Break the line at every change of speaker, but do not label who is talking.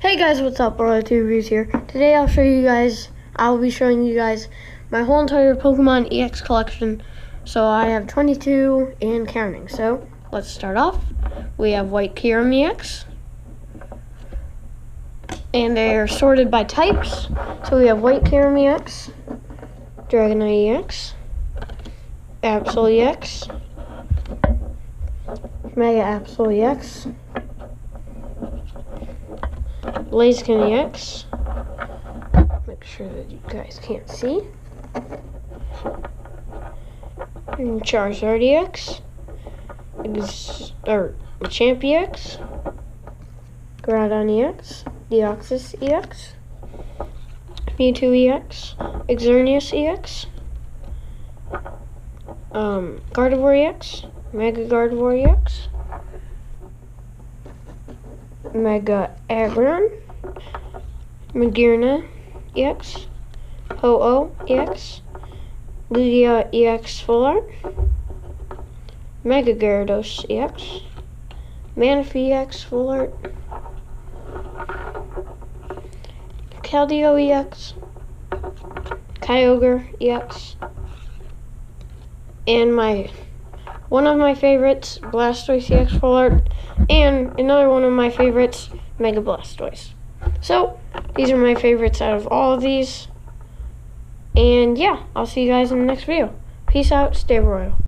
Hey guys, what's up? Royal Reviews here. Today I'll show you guys, I'll be showing you guys my whole entire Pokemon EX collection. So I have 22 and counting. So let's start off. We have White Kyurem EX. And they're sorted by types. So we have White Kyurem EX, Dragonite EX, Absol EX, Mega Absol EX, Blaziken EX. Make sure that you guys can't see. And Charizard EX. Ex or Champ EX. Groudon EX. Deoxys EX. Mewtwo EX. Xerneas EX. Um, Gardevoir EX. Mega Gardevoir EX. Mega Aggron, Magearna EX, Ho-Oh EX, Lugia EX Full Art, Mega Gyarados EX, Manaphy EX Full Art, Keldeo EX, Kyogre EX, and my one of my favorites, Blastoise EX Full Art, and another one of my favorites, Mega Blastoise. So, these are my favorites out of all of these. And yeah, I'll see you guys in the next video. Peace out, stay royal.